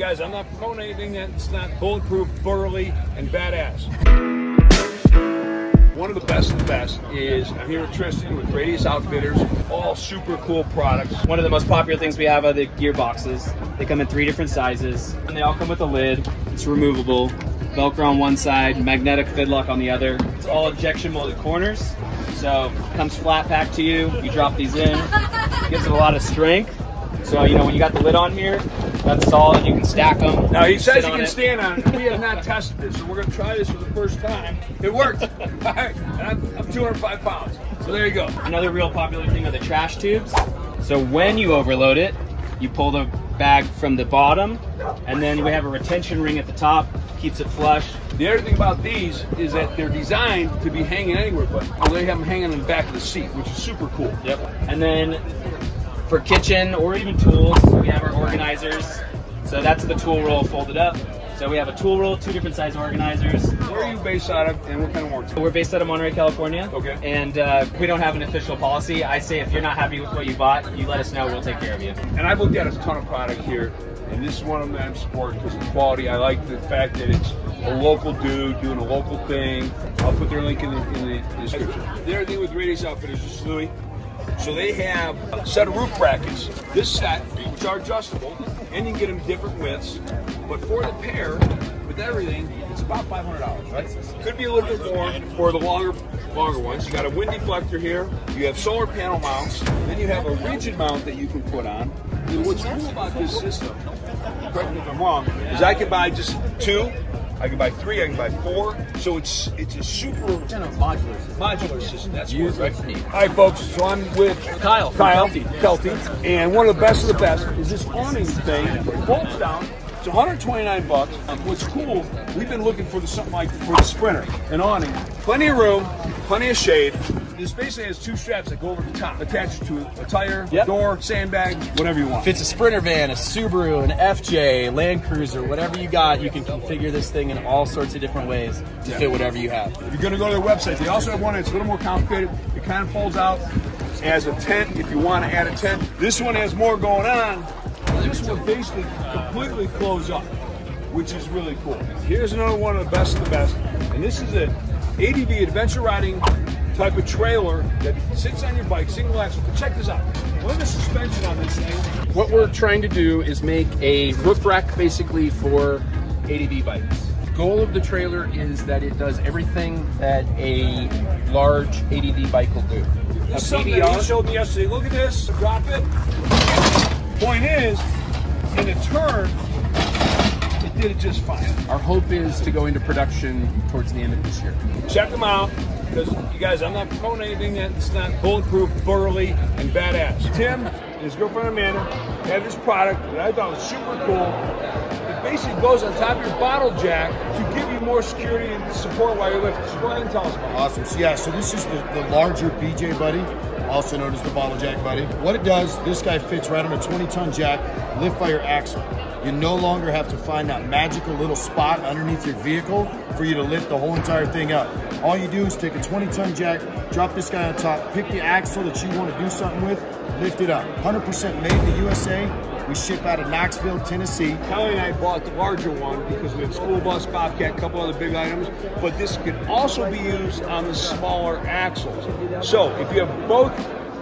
guys, I'm not promoting anything that's not bulletproof, burly, and badass. One of the best of the best is I'm here with Tristan with Radius Outfitters, all super cool products. One of the most popular things we have are the gear boxes. They come in three different sizes, and they all come with a lid. It's removable, Velcro on one side, magnetic fidlock on the other. It's all injection molded corners, so comes flat pack to you. You drop these in, gives it a lot of strength. So you know when you got the lid on here, that's solid. You can stack them. Now he says you can it. stand on it. We have not tested this, so we're going to try this for the first time. It worked. All right, and I'm, I'm 205 pounds, so there you go. Another real popular thing are the trash tubes. So when you overload it, you pull the bag from the bottom, and then we have a retention ring at the top, keeps it flush. The other thing about these is that they're designed to be hanging anywhere, but they have them hanging in the back of the seat, which is super cool. Yep. And then for kitchen or even tools, we have our organizers. So that's the tool roll folded up. So we have a tool roll, two different size organizers. Where are you based out of, and what kind of warranty? We're based out of Monterey, California. Okay. And uh, we don't have an official policy. I say if you're not happy with what you bought, you let us know. We'll take care of you. And I've looked at a ton of product here, and this is one of them that I'm supporting because of the quality. I like the fact that it's a local dude doing a local thing. I'll put their link in the, in the description. The other thing with Radius Outfitters is Louis. So they have a set of roof brackets. This set, which are adjustable, and you can get them different widths. But for the pair, with everything, it's about $500, right? Could be a little bit more for the longer longer ones. You got a wind deflector here. You have solar panel mounts. Then you have a rigid mount that you can put on. And what's cool about this system, correct me if I'm wrong, is I can buy just two. I can buy three. I can buy four. So it's it's a super modular system. modular system. That's Use word, right? what you. All right, folks. So I'm with Kyle Kyle Kelty. Kelty, and one of the best of the best is this awning thing. It folds down. It's 129 bucks. Um, what's cool? We've been looking for the, something like for the Sprinter, an awning, plenty of room, plenty of shade. This basically has two straps that go over the top, attached to a tire, Yep. door, sandbag, whatever you want. If it's a Sprinter van, a Subaru, an FJ, Land Cruiser, whatever you got, you can configure this thing in all sorts of different ways to Yeah. fit whatever you have. If you're going to go to their website, they also have one that's a little more complicated. It kind of folds out as a tent if you want to add a tent. This one has more going on. This one basically completely close up, which is really cool. Here's another one of the best of the best, and this is an ADV adventure riding type of trailer that sits on your bike, single axle. But check this out. Look the suspension on this thing. What we're trying to do is make a roof rack basically for ADV bikes. Goal of the trailer is that it does everything that a large ADV bike will do. This is something that PBR, showed me yesterday. Look at this. Drop it. Point is, in a turn, did it just fine. our hope is to go into production towards the end of this year. Check them out because you guys, I'm not promoting anything that's not bulletproof, burly, and badass. Tim and his girlfriend Amanda have this product that I thought was super cool. It basically goes on top of your bottle jack to give you more security and support while you're lifting. So go ahead and tell us about it. Awesome. So yeah, so this is the, the larger BJ Buddy, also known as the Bottle Jack Buddy. What it does, this guy fits right on a 20 ton jack, lift by your axle. You no longer have to find that magical little spot underneath your vehicle for you to lift the whole entire thing up. All you do is take a 20 ton jack, drop this guy on top, pick the axle that you want to do something with, lift it up. 100% made in the USA. We ship out of Knoxville, Tennessee. Kelly and I bought the larger one because we had school bus, Bobcat, a couple other big items. But this could also be used on the smaller axles. So if you have both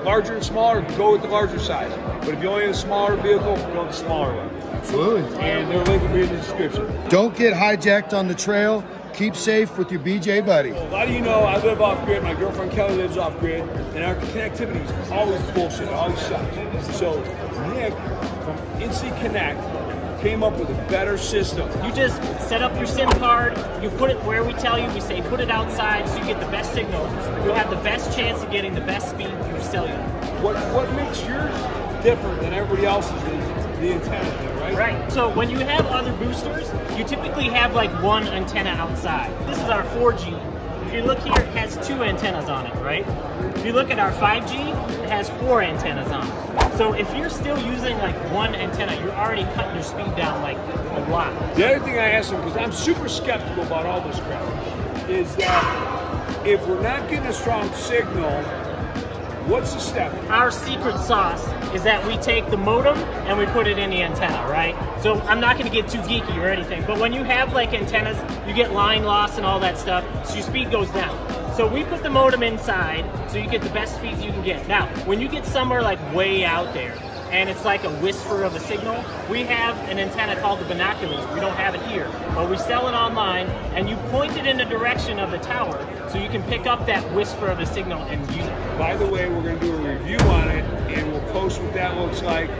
larger and smaller, go with the larger size. But if you only have a smaller vehicle, go with the smaller one. Absolutely. And their link will be in the description. Don't get hijacked on the trail. Keep safe with your BJ Buddy. A lot of you know I live off grid. My girlfriend Kelly lives off grid, and our connectivity is always bullshit. It always sucks. So Nick from InstyConnect came up with a better system. You just set up your SIM card, you put it where we tell you, we say put it outside so you get the best signal. You have the best chance of getting the best speed through cellular. What what makes yours different than everybody else's is the antenna, right? Right. So when you have other boosters, you typically have like one antenna outside. This is our 4G. If you look here, it has two antennas on it, right? If you look at our 5G, it has four antennas on it. So if you're still using like one antenna, you're already cutting your speed down like a lot. The other thing I asked him, because I'm super skeptical about all this crap, is that if we're not getting a strong signal, What's the step? Our secret sauce is that we take the modem and we put it in the antenna, right? So I'm not going to get too geeky or anything, but when you have like antennas, you get line loss and all that stuff, so your speed goes down. So we put the modem inside so you get the best speeds you can get. Now, when you get somewhere like way out there, and it's like a whisper of a signal. We have an antenna called the binoculars. We don't have it here, but we sell it online, and you point it in the direction of the tower so you can pick up that whisper of a signal and use it. By the way, we're going to do a review on it, and we'll post what that looks like.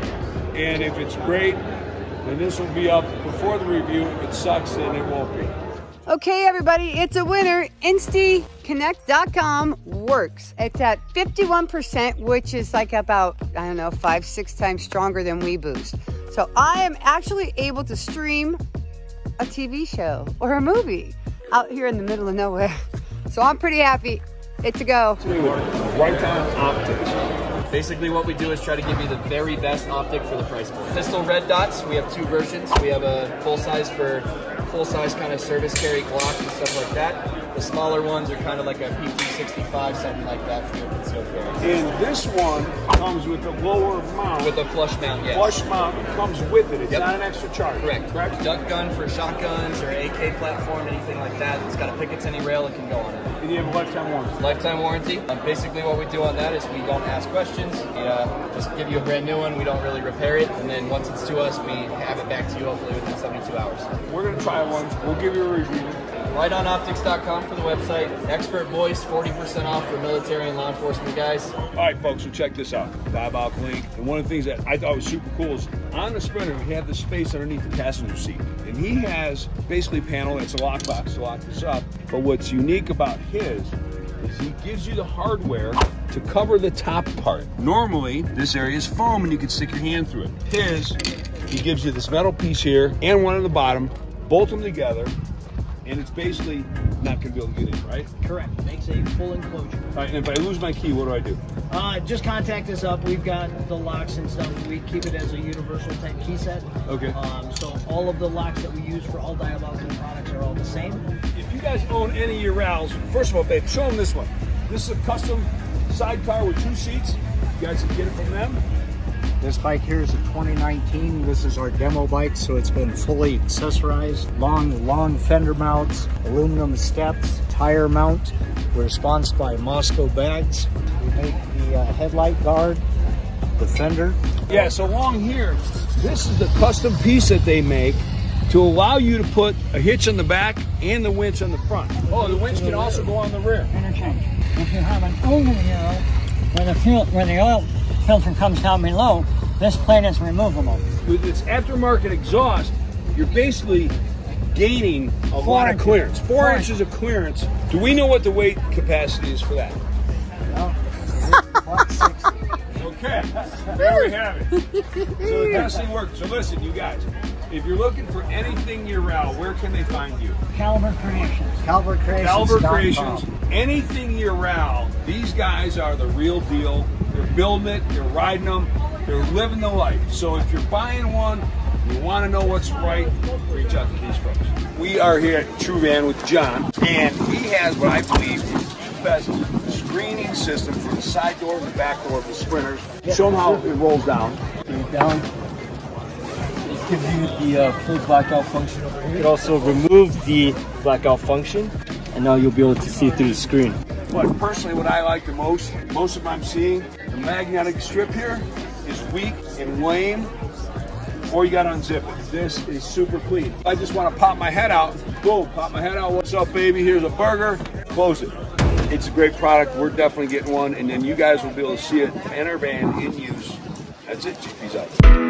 And if it's great, then this will be up before the review. If it sucks, then it won't be. Okay, everybody, it's a winner. InstyConnect.com works. It's at 51%, which is like about, I don't know, five, six times stronger than WeBoost. So I am actually able to stream a TV show or a movie out here in the middle of nowhere. So I'm pretty happy. It's a go. Riton Optics. Basically, what we do is try to give you the very best optic for the price point. Pistol red dots, we have two versions. We have a full size for full size kind of service carry Glocks and stuff like that. The smaller ones are kind of like a PP65, something like that for your concealed carry. And this one comes with a lower mount. With a flush mount, yes. flush mount comes with it. It's Yep. not an extra charge. Correct. Correct. Duck gun for shotguns or AK platform, anything like that. It's got a Picatinny rail, it can go on it. And you have a lifetime warranty. Lifetime warranty. Um, basically, what we do on that is we don't ask questions. We uh, just give you a brand new one. We don't really repair it, and then once it's to us, we have it back to you hopefully within 72 hours. We're going to try one. We'll give you a review. RitonOptics.com for the website. Expert voice, 40% off for military and law enforcement guys. All right, folks, so check this out. Diabolical Inc. And one of the things that I thought was super cool is on the Sprinter, we have the space underneath the passenger seat. And he has basically a panel that's a lockbox to lock this up. But what's unique about his is he gives you the hardware to cover the top part. Normally, this area is foam and you can stick your hand through it. His, he gives you this metal piece here and one on the bottom, bolt them together, and it's basically not going to be able to get in, right? Correct. Makes a full enclosure. All right, and if I lose my key, what do I do? Uh, just contact us up. We've got the locks and stuff. We keep it as a universal type key set. Okay. Um, so all of the locks that we use for all diabolical products are all the same. If you guys own any of your Urals, first of all, babe, show them this one. This is a custom sidecar with two seats. You guys can get it from them. This bike here is a 2019. This is our demo bike, so it's been fully accessorized. Long, long fender mounts, aluminum steps, tire mount. We're sponsored by Moscow Bags. We make the uh, headlight guard, the fender. Yeah, so along here, this is the custom piece that they make to allow you to put a hitch on the back and the winch on the front. Oh, the winch can also go on the rear. interchange. If you have an older Ural, where the fuel, when the oil filter comes down below, this plate is removable. With its aftermarket exhaust, you're basically gaining a Four lot of clearance. Four, Four inches of clearance. Do we know what the weight capacity is for that? Okay, there we have it. So the testing worked. So listen, you guys, if you're looking for anything Ural, where can they find you? Kalaber Kreations. Kalaber Kreations. Kalaber Kreations. Anything Ural, these guys are the real deal. They're building it, they're riding them, they're living the life. So if you're buying one, you want to know what's right, reach out to these folks. We are here at TrueVan with John, and he has what I believe is the best screening system for the side door and the back door of the Sprinters. Show them how it rolls down. Down. It gives you the uh, full blackout function over here. You can also remove the blackout function, and now you'll be able to see through the screen. But personally, what I like the most, most of what I'm seeing, the magnetic strip here is weak and lame, or you got to unzip it. This is super clean. I just want to pop my head out. Boom, pop my head out. What's up, baby? Here's a burger. Close it. It's a great product. We're definitely getting one, and then you guys will be able to see it in our van in use. That's it. GP's out.